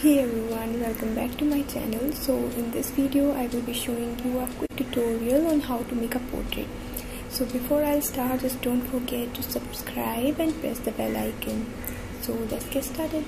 Hey everyone, welcome back to my channel. So in this video I will be showing you a quick tutorial on how to make a portrait. So before I start just don't forget to subscribe and press the bell icon. So let's get started.